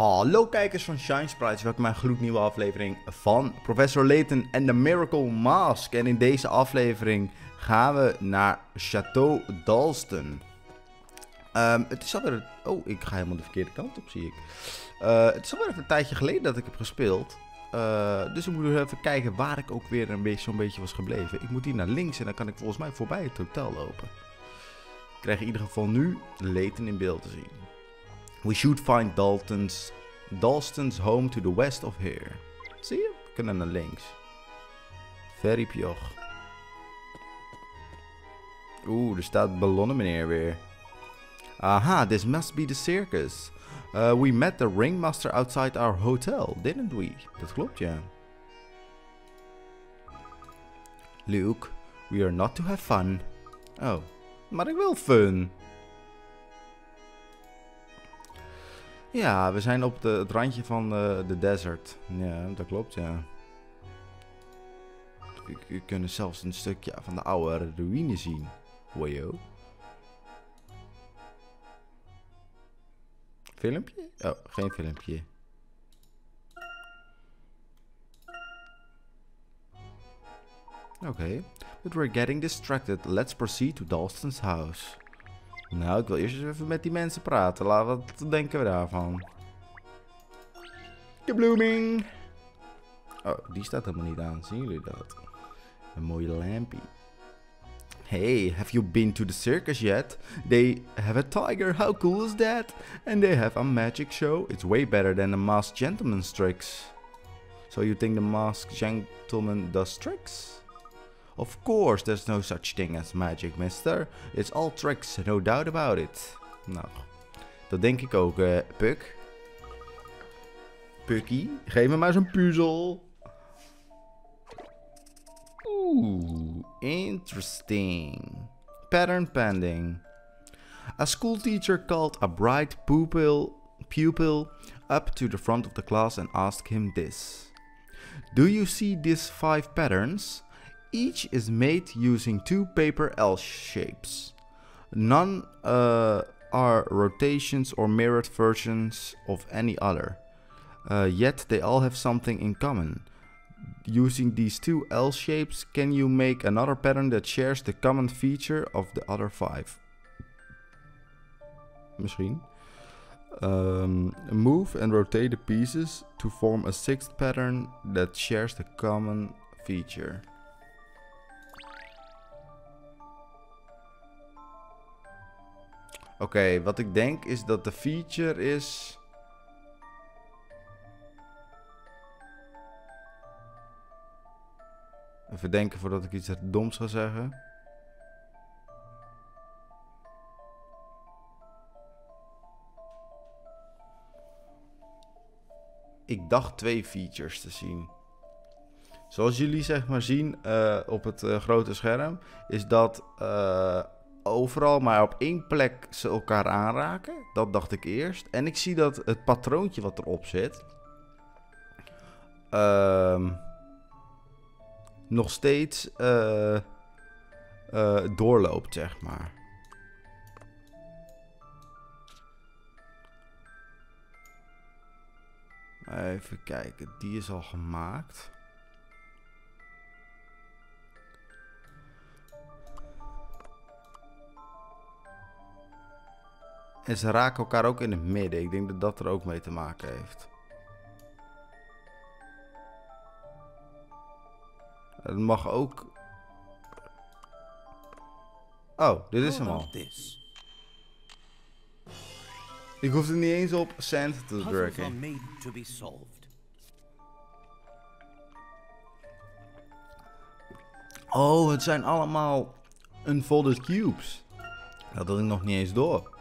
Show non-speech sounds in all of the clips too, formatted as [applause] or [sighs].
Hallo kijkers van Shine Sprites, welkom bij een gloednieuwe aflevering van Professor Layton en The Miracle Mask. En in deze aflevering gaan we naar Chateau Dalston. Ehm, het is alweer... Oh, ik ga helemaal de verkeerde kant op, zie ik. Uh, het is alweer even een tijdje geleden dat ik heb gespeeld. Uh, dus we moeten even kijken waar ik ook weer een beetje, zo'n beetje was gebleven. Ik moet hier naar links en dan kan ik volgens mij voorbij het hotel lopen. Ik krijg in ieder geval nu Layton in beeld te zien. We should find Dalton's, Dalston's home to the west of here. Zie je? We kunnen naar links. Very pjoch. Oeh, er staat ballonnen meneer weer. Aha, this must be the circus. Uh, we met the ringmaster outside our hotel, didn't we? Dat klopt, ja. Luke, we are not to have fun. Oh, maar ik wil fun. Ja, we zijn op de, het randje van uh, de desert. Ja, dat klopt, ja. We kunnen zelfs een stukje van de oude ruïne zien. Wajo. Filmpje? Oh, geen filmpje. Oké, but we're getting distracted. Let's proceed to Dalston's house. Nou, ik wil eerst eens even met die mensen praten. We, wat denken we daarvan? De blooming. Oh, die staat helemaal niet aan. Zien jullie dat? Een mooie lampje. Hey, have you been to the circus yet? They have a tiger, how cool is that? And they have a magic show. It's way better than the masked gentleman's tricks. So you think the masked gentleman does tricks? Of course, there's no such thing as magic, mister. It's all tricks, no doubt about it. Nou, dat denk ik ook, uh, Puck. Pucky, geef me maar zo'n puzzel. Oeh, interesting. Pattern pending. A school teacher called a bright pupil, pupil up to the front of the class and asked him this. Do you see these five patterns? Each is made using two paper L shapes. None uh, are rotations or mirrored versions of any other. Uh, yet they all have something in common. Using these two L shapes, can you make another pattern that shares the common feature of the other five? Misschien. Um, move and rotate the pieces to form a sixth pattern that shares the common feature. Oké, wat ik denk is dat de feature is... Even denken voordat ik iets doms ga zeggen. Ik dacht twee features te zien. Zoals jullie zeg maar zien uh, op het uh, grote scherm, is dat uh, overal maar op één plek ze elkaar aanraken. Dat dacht ik eerst. En ik zie dat het patroontje wat erop zit... Um, nog steeds uh, uh, doorloopt, zeg maar. Even kijken, die is al gemaakt. En ze raken elkaar ook in het midden. Ik denk dat dat er ook mee te maken heeft. Het mag ook... Oh, dit is hem al. Ik hoef er niet eens op send te drukken. Oh, het zijn allemaal unfolded cubes. Dat had ik nog niet eens door.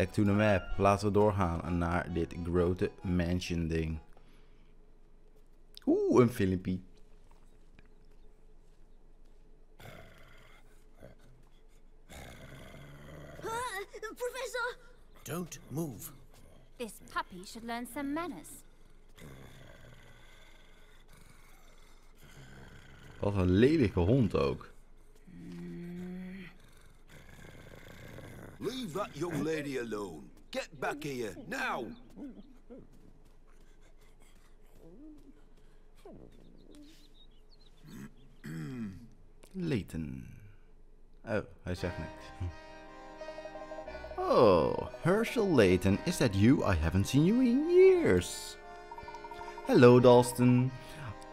Back to the map. Laten we doorgaan naar dit grote mansion ding. Oeh, een filmpje. Professor! Don't move. This puppy should learn some manners. Wat een lelijke hond ook. Young lady alone. Get back here, now! Layton. Oh, hij zegt niks. Oh, Hershel Layton, is that you? I haven't seen you in years. Hello, Dalston.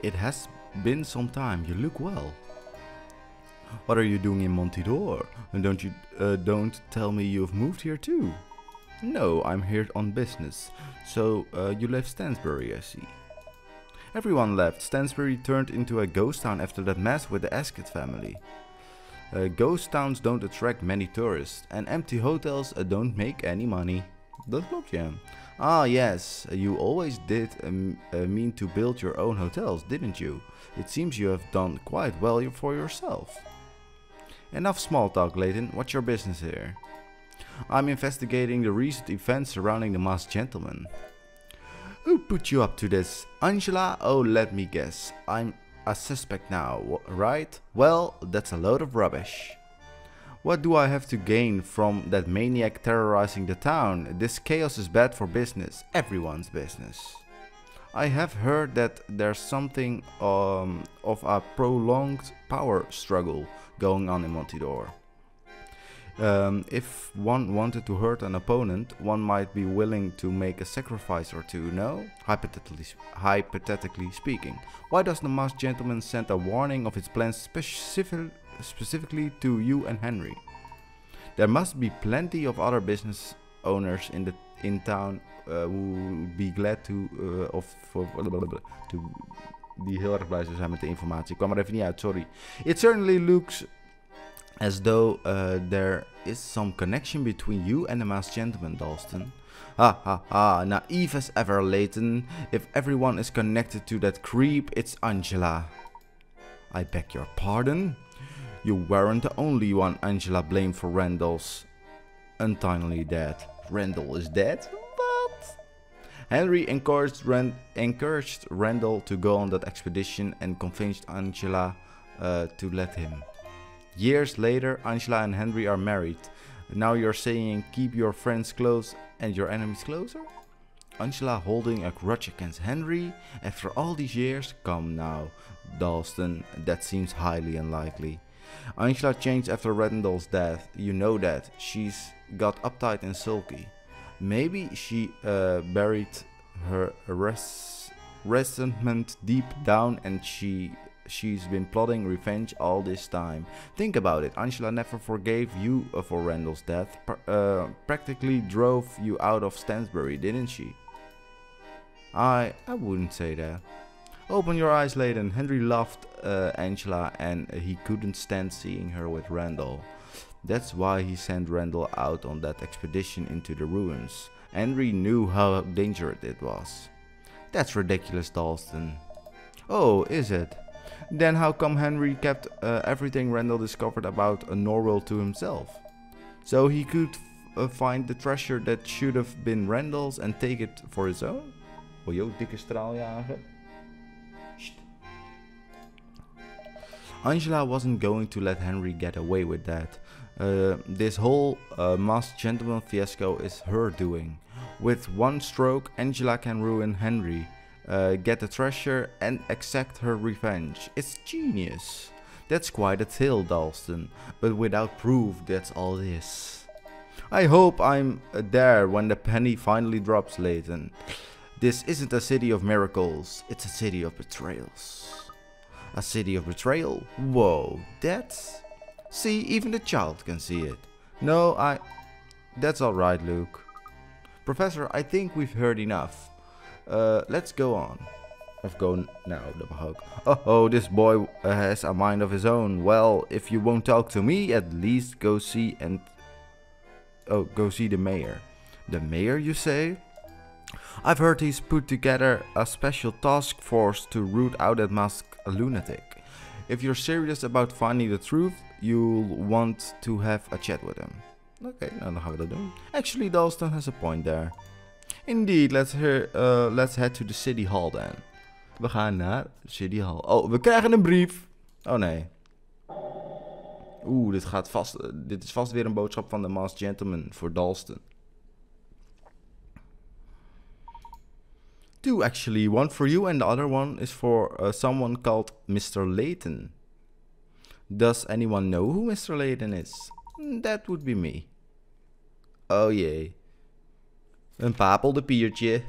It has been some time. You look well. What are you doing in Monte d'Or? And don't you uh, don't tell me you've moved here too? No, I'm here on business. So uh, you left Stansbury, I see. Everyone left. Stansbury turned into a ghost town after that mess with the Ascent family. Uh, ghost towns don't attract many tourists, and empty hotels uh, don't make any money. Dat klopt, ja. Ah, yes, you always did um, uh, mean to build your own hotels, didn't you? It seems you have done quite well for yourself. Enough small talk, Layton. What's your business here? I'm investigating the recent events surrounding the masked gentleman. Who put you up to this? Angela? Oh, let me guess. I'm a suspect now, right? Well, that's a load of rubbish. What do I have to gain from that maniac terrorizing the town? This chaos is bad for business, everyone's business. I have heard that there's something um, of a prolonged power struggle going on in Monte d'Or. Um, if one wanted to hurt an opponent, one might be willing to make a sacrifice or two, no? Hypothetically, hypothetically speaking. Why does the masked gentleman send a warning of his plans specific, specifically to you and Henry? There must be plenty of other business owners in the in town uh, would be glad to uh, of for to die heel erg blij zou zijn met de informatie. Ik kwam er even niet uit, sorry. It certainly looks as though uh, there is some connection between you and the masked gentleman, Dalston. Ha ha ha, naive as ever, Layton. If everyone is connected to that creep, it's Angela. I beg your pardon? You weren't the only one Angela blamed for Randall's untimely death. Randall is dead? Henry encouraged, Rand encouraged Randall to go on that expedition and convinced Angela uh, to let him. Years later, Angela and Henry are married. Now you're saying keep your friends close and your enemies closer? Angela holding a grudge against Henry after all these years? Come now, Dalston, that seems highly unlikely. Angela changed after Randall's death, you know that. She's got uptight and sulky. Maybe she uh, buried her res resentment deep down and she she's been plotting revenge all this time. Think about it, Angela never forgave you uh, for Randall's death, uh, practically drove you out of Stansbury, didn't she? I, I wouldn't say that. Open your eyes, Layton. Henry loved uh, Angela and he couldn't stand seeing her with Randall. That's why he sent Randall out on that expedition into the ruins. Henry knew how dangerous it was. That's ridiculous, Dalston. Oh, is it? Then how come Henry kept uh, everything Randall discovered about a Norwell to himself? So he could uh, find the treasure that should have been Randall's and take it for his own? Oh yo, dikke straaljager. Angela wasn't going to let Henry get away with that. Uh, this whole uh, masked gentleman fiasco is her doing. With one stroke, Angela can ruin Henry uh, get the treasure and exact her revenge. It's genius. That's quite a tale, Dalston, but without proof, that's all this. I hope I'm uh, there when the penny finally drops, Layton. This isn't a city of miracles, it's a city of betrayals. A city of betrayal? Whoa, that's... See, even the child can see it. No, I... That's alright, Luke. Professor, I think we've heard enough. Uh, let's go on. Of go now, the mag ook. Oh, oh, this boy has a mind of his own. Well, if you won't talk to me, at least go see and... Oh, go see the mayor. The mayor, you say? I've heard he's put together a special task force to root out that masked lunatic. If you're serious about finding the truth, you'll want to have a chat with him. Oké, okay, nou dan gaan we dat doen. Actually, Dalston has a point there. Indeed, let's, hear, uh, let's head to the city hall then. We gaan naar City Hall. Oh, we krijgen een brief. Oh nee. Oeh, dit, gaat vast, eh, dit is vast weer een boodschap van de Masked Gentleman voor Dalston. Two actually, one for you and the other one is for uh, someone called Mr. Layton. Does anyone know who Mr. Layton is? Mm, That would be me. Oh jee. Een papelde piertje.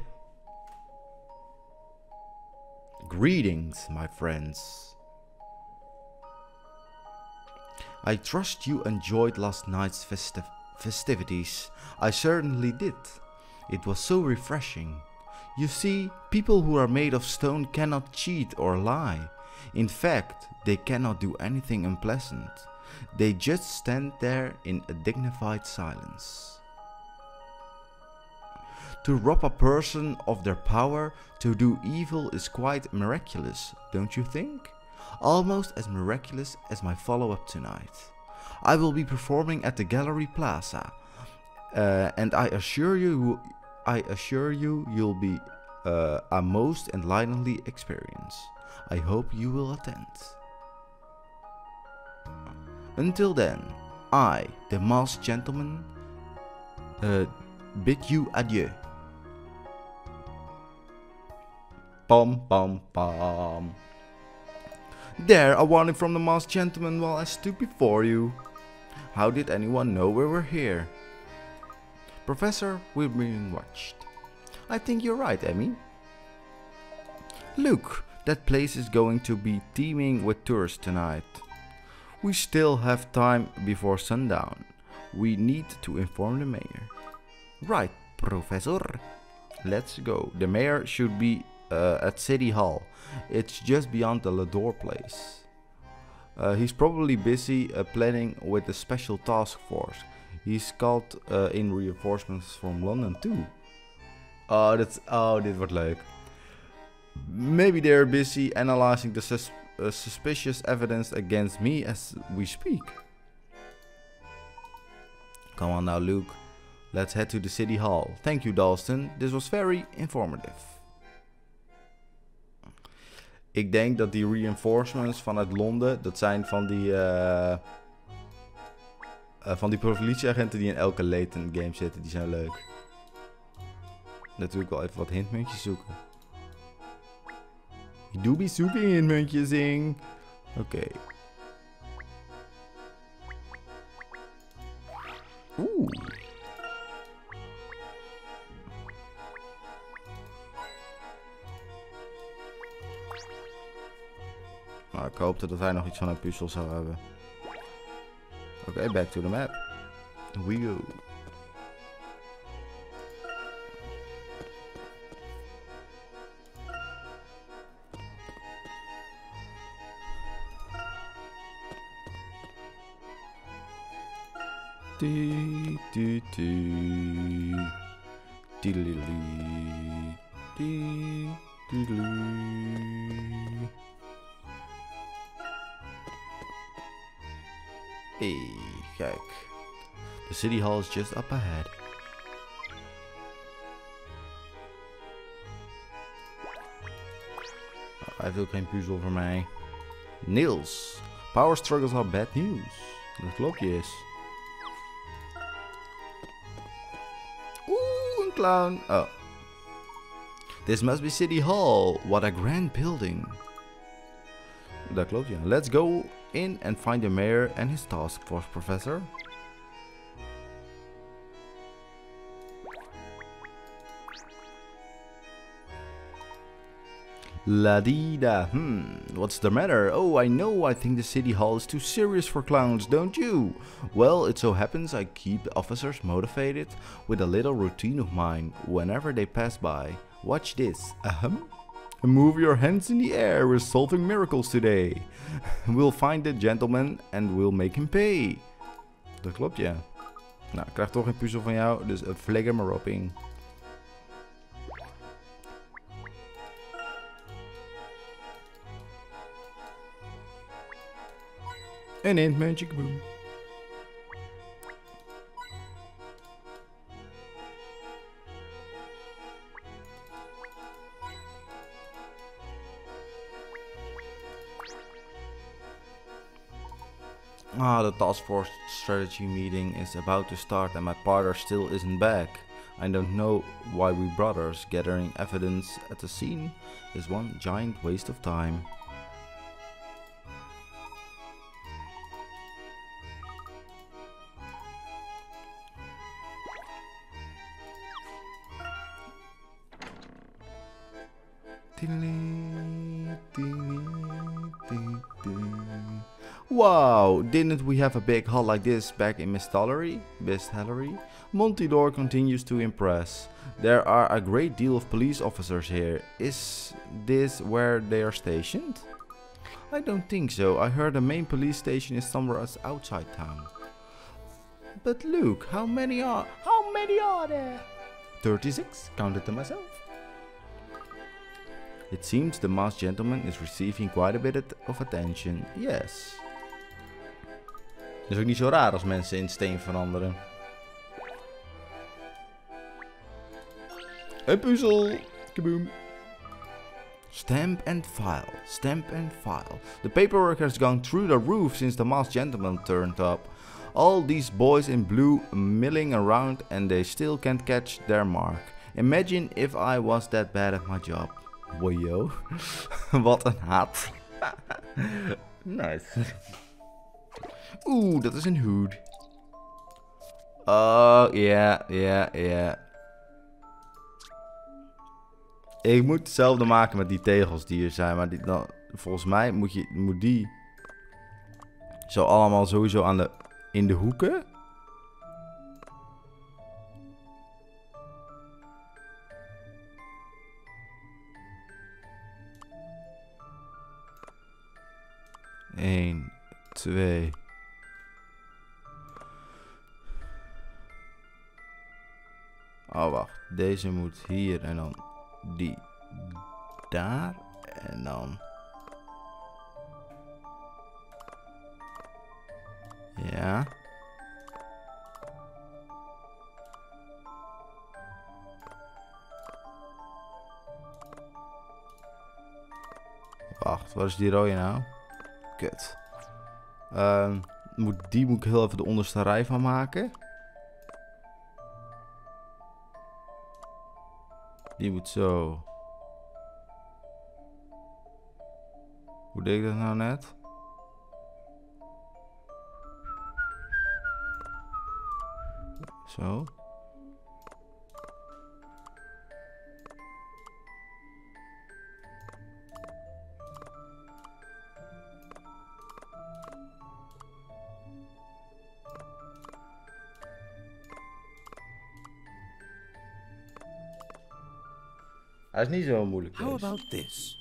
Greetings, my friends. I trust you enjoyed last night's festiv- festivities. I certainly did. It was so refreshing. You see, people who are made of stone cannot cheat or lie. In fact, they cannot do anything unpleasant. They just stand there in a dignified silence. To rob a person of their power to do evil is quite miraculous, don't you think? Almost as miraculous as my follow up tonight. I will be performing at the Gallery Plaza, uh, and I assure you, I assure you, you'll be uh, a most enlightening experience. I hope you will attend. Until then, I, the masked gentleman, uh, bid you adieu. Pom pom pom. There, a warning from the masked gentleman while I stood before you. How did anyone know we were here? Professor, we're being watched. I think you're right, Emmy. Look, that place is going to be teeming with tourists tonight. We still have time before sundown. We need to inform the mayor. Right, Professor. Let's go. The mayor should be uh, at City Hall. It's just beyond the Ledore place. Uh, he's probably busy uh, planning with the special task force. He's called uh, in reinforcements from London too. Oh, that's oh, dit wordt leuk. Maybe they're busy analyzing the uh, suspicious evidence against me as we speak. Come on now, Luke. Let's head to the city hall. Thank you, Dalston. This was very informative. Ik denk dat die reinforcements vanuit Londen, dat zijn van die, eh, eh, van die politieagenten die in elke Layton game zitten. Die zijn leuk. Natuurlijk wel even wat hintmuntjes zoeken. Be zoeken hintmuntjes in. Oké. Oeh. Maar ik hoopte dat hij nog iets van een puzzel zou hebben. Oké, back to the map. We go. Dee, dee, dee. Diddly-lee. Dee, diddly. City hall is just up ahead. I geen puzzel voor mij. Niels. Power struggles are bad news. Dat klopt, yes. Oeh, een clown. Oh. This must be City Hall. What a grand building. Dat klopt. Let's go in and find the mayor and his task force, professor. La dee. Hmm. What's the matter? Oh, I know. I think the city hall is too serious for clowns, don't you? Well, it so happens I keep the officers motivated with a little routine of mine whenever they pass by. Watch this. Ahem. Move your hands in the air. We're solving miracles today. [laughs] We'll find the gentleman and we'll make him pay. Dat klopt, ja. Nou, ik krijg toch een puzzel van jou, dus flikker maar op in. Een hintmuntje, kaboom. Ah, the task force strategy meeting is about to start and my partner still isn't back. I don't know why we brothers gathering evidence at the scene is one giant waste of time. Didn't we have a big hall like this back in Misthallery? Misthallery? Monte d'Or continues to impress. There are a great deal of police officers here. Is this where they are stationed? I don't think so. I heard the main police station is somewhere else outside town. But look, how many are how many are there? 36, counted to myself. It seems the masked gentleman is receiving quite a bit of attention. Yes. Is ook niet zo raar als mensen in steen veranderen. Een puzzel. Kaboom. Stamp and file. Stamp and file. The paperwork has gone through the roof since the masked gentleman turned up. All these boys in blue milling around and they still can't catch their mark. Imagine if I was that bad at my job. Wojo. [laughs] Wat een haat. [laughs] nice. Oeh, dat is een hoed. Oh, ja, ja, ja. Ik moet hetzelfde maken met die tegels die er zijn. Maar die, dan, volgens mij moet, je, moet die zo allemaal sowieso aan de, in de hoeken. Eén, twee. Oh, wacht. Deze moet hier en dan die daar. En dan... Ja. Wacht, wat is die rode nou? Kut. Ehm, moet, die moet ik heel even de onderste rij van maken. Die moet zo. Hoe deed ik dat nou net? Zo. Hij is niet zo moeilijk. How deze. about this?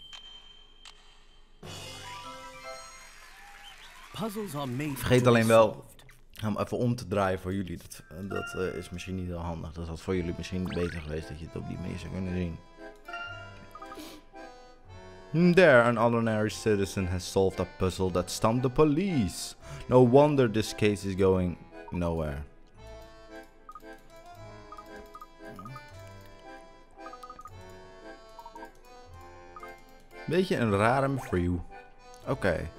Puzzles are made Vergeet alleen wel hem even om te draaien voor jullie. Dat, dat eh, is misschien niet heel handig. Dat had voor jullie misschien beter geweest dat je het op die manier zou kunnen zien. Hmm, There, an ordinary citizen has solved a puzzle that stumped the police. No wonder this case is going nowhere. Beetje een rare mevrouw. Oké.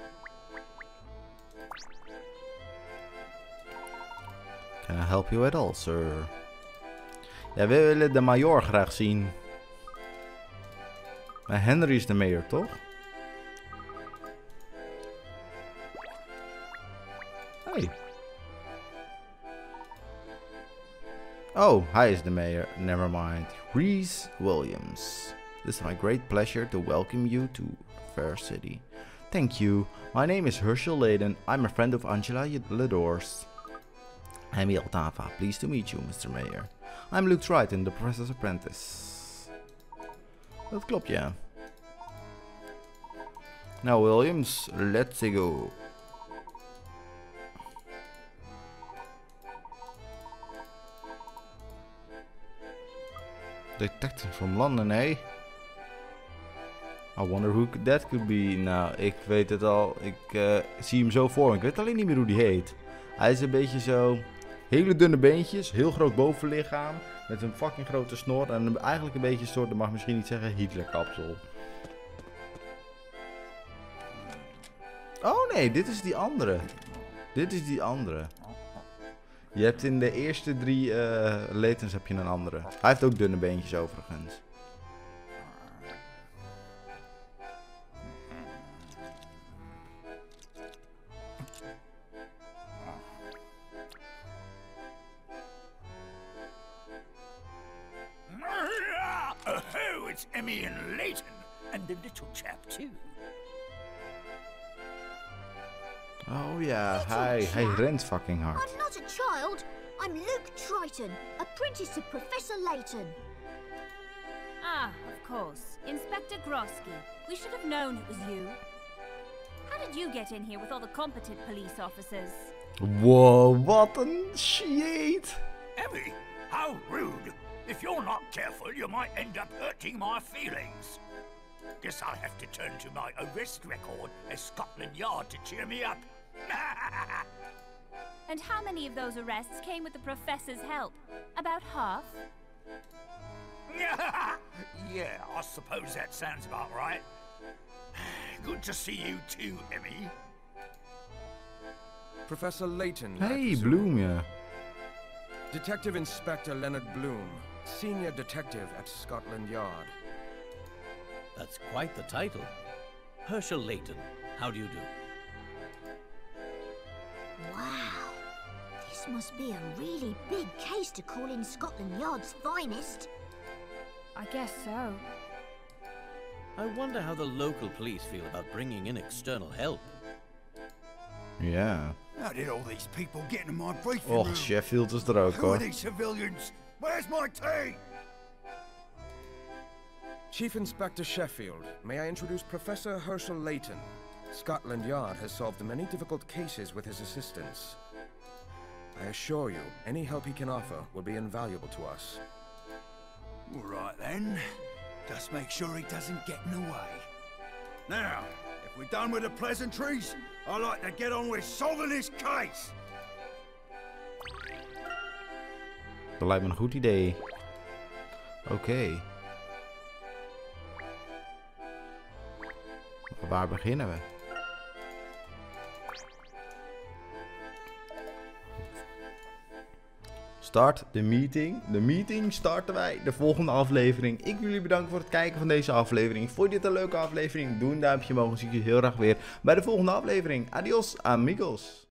Can I help you at all, sir? Ja, we willen de major graag zien. Maar Henry is de mayor, toch? Hey. Oh, hij is de mayor. Never mind. Reese Williams. It is my great pleasure to welcome you to Fair City. Thank you. My name is Hershel Layton. I'm a friend of Angela Ledore's. I'm Altava. Pleased to meet you, Mr. Mayor. I'm Luke Triton, the professor's apprentice. Dat klopt, ja. Now, Williams, let's go. Detective from London, eh? I wonder who that could be. Nou, ik weet het al. Ik eh, zie hem zo voor me. Ik weet alleen niet meer hoe die heet. Hij is een beetje zo... Hele dunne beentjes, heel groot bovenlichaam. Met een fucking grote snor. En eigenlijk een beetje een soort, dat mag misschien niet zeggen, Hitlerkapsel. Oh nee, dit is die andere. Dit is die andere. Je hebt in de eerste drie eh letens heb je een andere. Hij heeft ook dunne beentjes overigens. It's Emmy and Layton, and the little chap too. Oh ja, hij, hij rent fucking hard. I'm not a child. I'm Luke Triton, apprentice to Professor Layton. Ah, of course. Inspector Grosky. We should have known it was you. How did you get in here with all the competent police officers? Wow, what een shit. Emmy, how rude. If you're not careful, you might end up hurting my feelings. Guess I'll have to turn to my arrest record at Scotland Yard to cheer me up. [laughs] And how many of those arrests came with the professor's help? About half? [laughs] yeah, I suppose that sounds about right. [sighs] Good to see you too, Emmy. Professor Layton. Hey, presume. Bloem, ja. Detective Inspector Leonard Bloom, Senior Detective at Scotland Yard. That's quite the title. Hershel Layton, how do you do? Wow. This must be a really big case to call in Scotland Yard's finest. I guess so. I wonder how the local police feel about bringing in external help. Yeah. How did all these people get into my briefing Och, room? Sheffield is er ook Who are these civilians? Where's my tea? Chief Inspector Sheffield, may I introduce Professor Hershel Layton? Scotland Yard has solved many difficult cases with his assistance. I assure you, any help he can offer will be invaluable to us. All right then. Just make sure he doesn't get in the way. Now, if we're done with the pleasantries, I'd like to get on with solving this case. Dat lijkt me een goed idee. Oké. Waar beginnen we? Start de meeting. De meeting starten wij. De volgende aflevering. Ik wil jullie bedanken voor het kijken van deze aflevering. Vond je dit een leuke aflevering? Doe een duimpje omhoog. Dan zie ik je heel graag weer bij de volgende aflevering. Adios, amigos.